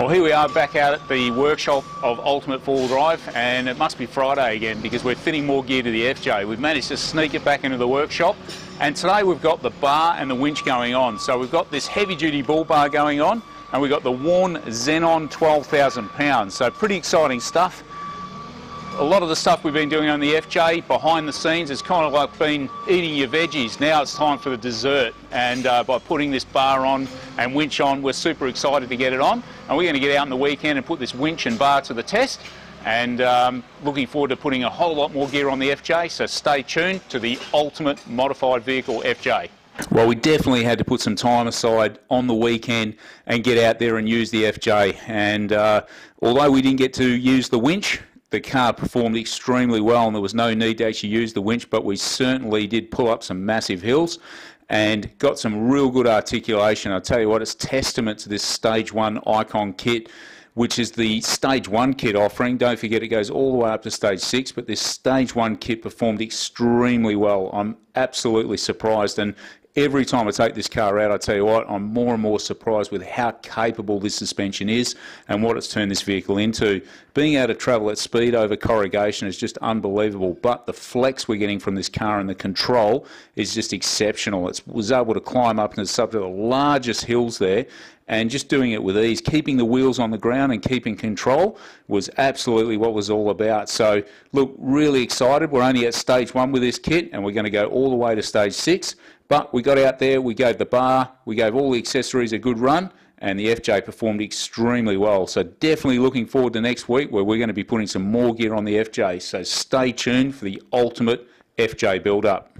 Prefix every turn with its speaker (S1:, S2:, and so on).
S1: Well, here we are back out at the workshop of Ultimate Four Wheel Drive, and it must be Friday again because we're fitting more gear to the FJ. We've managed to sneak it back into the workshop, and today we've got the bar and the winch going on. So we've got this heavy duty bull bar going on, and we've got the Warn Zeon 12,000 pounds. So pretty exciting stuff a lot of the stuff we've been doing on the FJ behind the scenes is kind of like been eating your veggies. Now it's time for the dessert. And uh, by putting this bar on and winch on, we're super excited to get it on. And we're going to get out in the weekend and put this winch and bar to the test. And um, looking forward to putting a whole lot more gear on the FJ. So stay tuned to the ultimate modified vehicle FJ. Well, we definitely had to put some time aside on the weekend and get out there and use the FJ. And uh, although we didn't get to use the winch, the car performed extremely well and there was no need to actually use the winch, but we certainly did pull up some massive hills and got some real good articulation. I'll tell you what, it's testament to this Stage 1 Icon kit, which is the Stage 1 kit offering. Don't forget it goes all the way up to Stage 6, but this Stage 1 kit performed extremely well. I'm absolutely surprised and every time I take this car out, I tell you what, I'm more and more surprised with how capable this suspension is and what it's turned this vehicle into. Being able to travel at speed over corrugation is just unbelievable, but the flex we're getting from this car and the control is just exceptional. It was able to climb up into some of the largest hills there and just doing it with ease, keeping the wheels on the ground and keeping control was absolutely what was all about. So, look, really excited. We're only at stage one with this kit, and we're going to go all the way to stage six. But we got out there, we gave the bar, we gave all the accessories a good run, and the FJ performed extremely well. So definitely looking forward to next week where we're going to be putting some more gear on the FJ. So stay tuned for the ultimate FJ build-up.